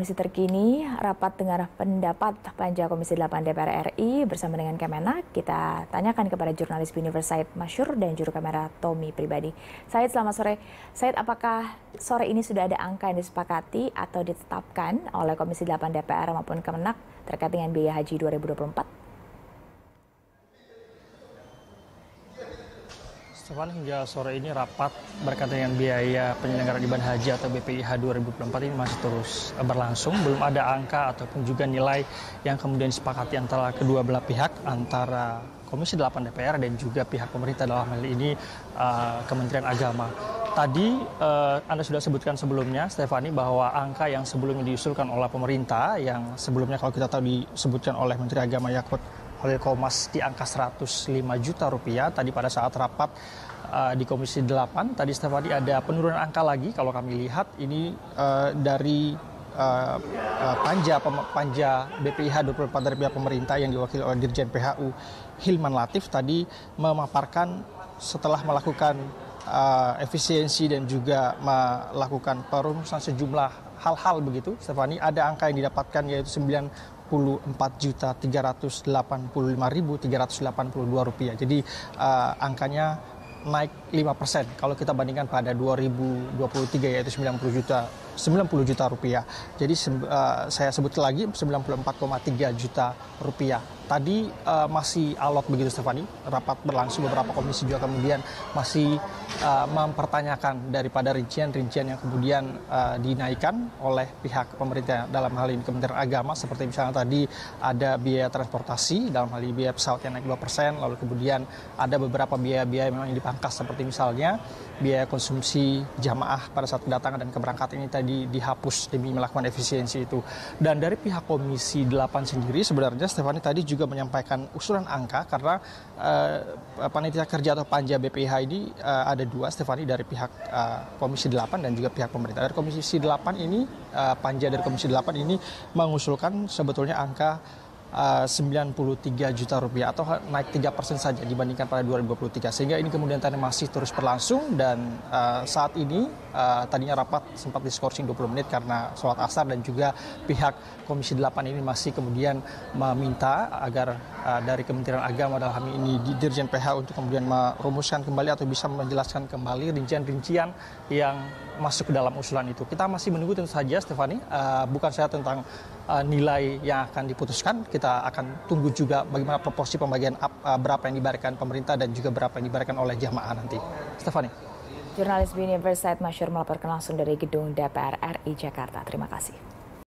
Kondisi terkini, rapat dengar pendapat Panja Komisi 8 DPR RI bersama dengan Kemenak. Kita tanyakan kepada jurnalis Universe Said Masyur dan juru kamera Tommy Pribadi. Said, selamat sore. Said, apakah sore ini sudah ada angka yang disepakati atau ditetapkan oleh Komisi 8 DPR maupun Kemenak terkait dengan biaya haji 2024? Stefan hingga sore ini rapat berkaitan dengan biaya penyelenggaraan ibadah haji atau BPIH 2024 ini masih terus berlangsung. Belum ada angka ataupun juga nilai yang kemudian disepakati antara kedua belah pihak antara Komisi 8 DPR dan juga pihak pemerintah dalam hal ini uh, Kementerian Agama. Tadi uh, Anda sudah sebutkan sebelumnya, Stefani, bahwa angka yang sebelumnya diusulkan oleh pemerintah, yang sebelumnya kalau kita tahu disebutkan oleh Menteri Agama Yakut Holil Komas di angka 105 juta rupiah. Tadi pada saat rapat uh, di Komisi 8, tadi Stefani ada penurunan angka lagi kalau kami lihat ini uh, dari uh, uh, panja panja BPIH 24 dari pihak pemerintah yang diwakili oleh Dirjen PHU Hilman Latif tadi memaparkan setelah melakukan uh, efisiensi dan juga melakukan perumusan sejumlah hal-hal begitu, Stefani, ada angka yang didapatkan yaitu 9 385.382 rupiah. Jadi uh, angkanya naik 5 persen kalau kita bandingkan pada 2023 yaitu 90 juta 90 juta rupiah. Jadi uh, saya sebut lagi 94,3 juta rupiah. Tadi uh, masih alot begitu Stefani, rapat berlangsung beberapa komisi juga kemudian masih uh, mempertanyakan daripada rincian-rincian yang kemudian uh, dinaikkan oleh pihak pemerintah dalam hal ini Kementerian Agama seperti misalnya tadi ada biaya transportasi dalam hal ini biaya pesawat yang naik 2%, lalu kemudian ada beberapa biaya-biaya memang yang dipangkas seperti misalnya biaya konsumsi jamaah pada saat kedatangan dan keberangkatan ini tadi dihapus demi melakukan efisiensi itu. Dan dari pihak Komisi 8 sendiri sebenarnya Stefani tadi juga menyampaikan usulan angka karena uh, panitia kerja atau panja BPIH ini uh, ada dua Stefani dari pihak uh, Komisi 8 dan juga pihak pemerintah. Dari Komisi 8 ini uh, panja dari Komisi 8 ini mengusulkan sebetulnya angka 93 juta rupiah atau naik 3 persen saja dibandingkan pada 2023 sehingga ini kemudian tadi masih terus berlangsung dan uh, saat ini uh, tadinya rapat sempat diskorsing 20 menit karena sholat asar dan juga pihak Komisi 8 ini masih kemudian meminta agar uh, dari Kementerian Agama dalam hal ini di Dirjen PH untuk kemudian merumuskan kembali atau bisa menjelaskan kembali rincian-rincian yang masuk ke dalam usulan itu. Kita masih menunggu tentu saja Stefani, uh, bukan saya tentang uh, nilai yang akan diputuskan, kita akan tunggu juga bagaimana proporsi pembagian uh, berapa yang diberikan pemerintah dan juga berapa yang diberikan oleh jamaah nanti. Stefani. Jurnalis Universe Masyur melaporkan langsung dari gedung DPR RI Jakarta. Terima kasih.